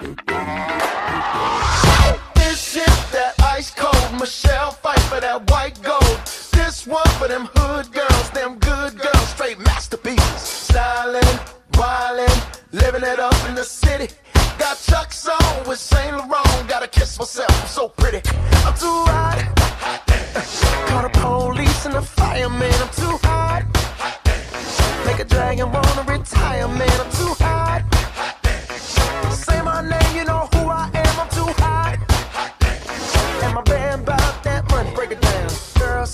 This shit that ice cold Michelle Pfeiffer that white gold. This one for them hood girls, them good girls, straight masterpieces. Styling, wildin', livin' it up in the city. Got Chuck's on with Saint Laurent. Gotta kiss myself, I'm so pretty. I'm too hot. Call the police and the fireman. I'm too hot. Make a dragon wanna retire, man. I'm too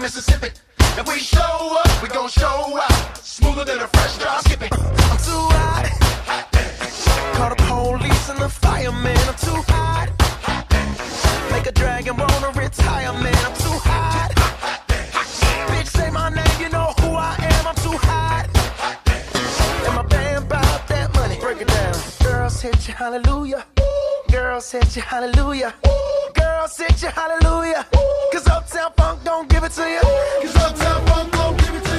Mississippi. If we show up, we gon' show out. Smoother than a fresh drop skipping. I'm too hot. Call the police and the fireman. I'm too hot. Make a dragon wanna retire, man. I'm too hot. Bitch, say my name, you know who I am. I'm too hot. And my band bought that money. Break it down. Girls hit you, hallelujah. Girls hit you, hallelujah. Girls hit you, hallelujah. Cause Uptown Funk don't give it to you. Cause Uptown Funk don't give it to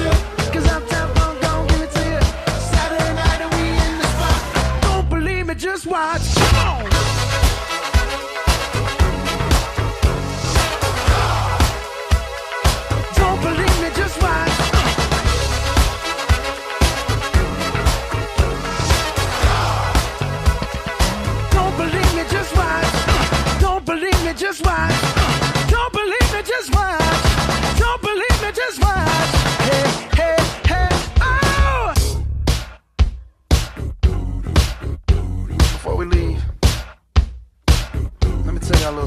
Uptown Funk don't give it to you. Saturday night we in the spot. Don't believe me, just watch.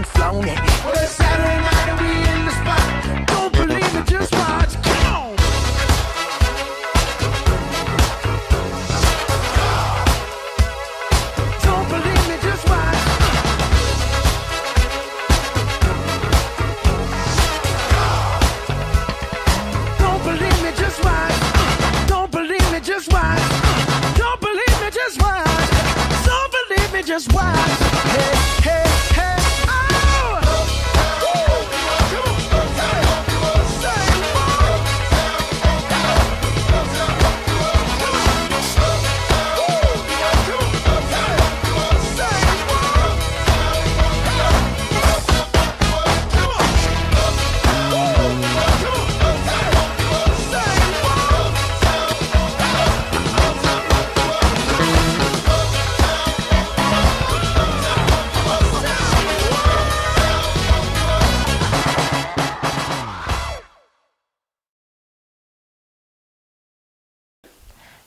and flown it. Well, it's Saturday night and we in the spot. Don't believe it, just watch. Come on. Don't believe me, just watch. Don't believe me, just watch. Don't believe me, just watch. Don't believe me, just watch. Don't believe me, just watch. Hey,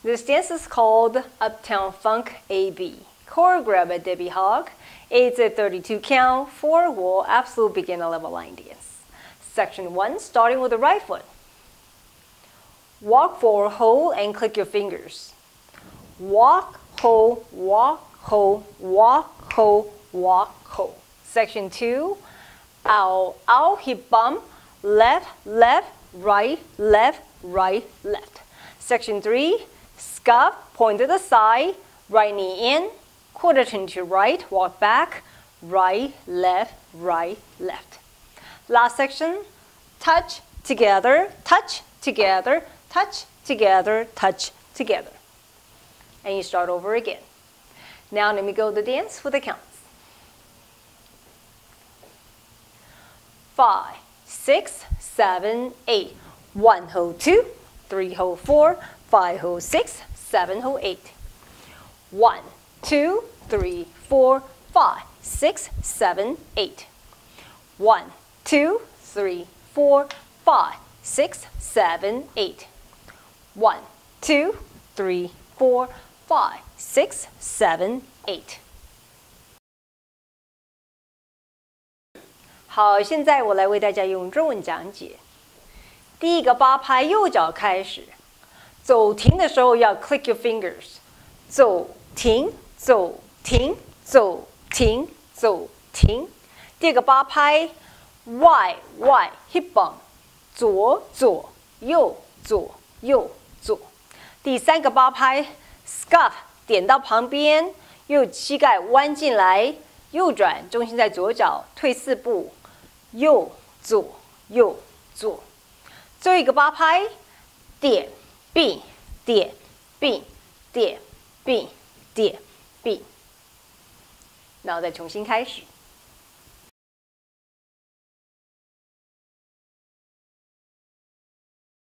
This dance is called Uptown Funk AB, choreographed by Debbie Hogg. It's a 32 count, four wall, absolute beginner level line dance. Section 1, starting with the right foot. Walk forward, hold, and click your fingers. Walk, hold, walk, hold, walk, hold, walk, hold. Section 2, out, out, hip bump, left, left, right, left, right, left. Section 3, Scuff, point to the side, right knee in, quarter turn to right, walk back, right, left, right, left. Last section, touch, together, touch, together, touch, together, touch, together. And you start over again. Now let me go to dance with the counts. Five, six, seven, eight. One, hold two, three, hold four, five hole six, seven hole eight. One, two, three, four, five, six, seven, eight. One, two, three, four, five, six, seven, eight. One, two, three, four, five, six, seven, eight. 好，现在我来为大家用中文讲解。第一个八拍右脚开始，走停的时候要 click your fingers，走停，走停，走停，走停。第二个八拍，Y Y hip bump，左左右左右左。第三个八拍，scuff 点到旁边，右膝盖弯进来，右转，重心在左脚，退四步。右左右左，最后一个八拍，点并点并点并点并，然后再重新开始。